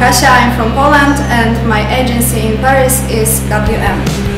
Kasia, I'm from Poland and my agency in Paris is WM.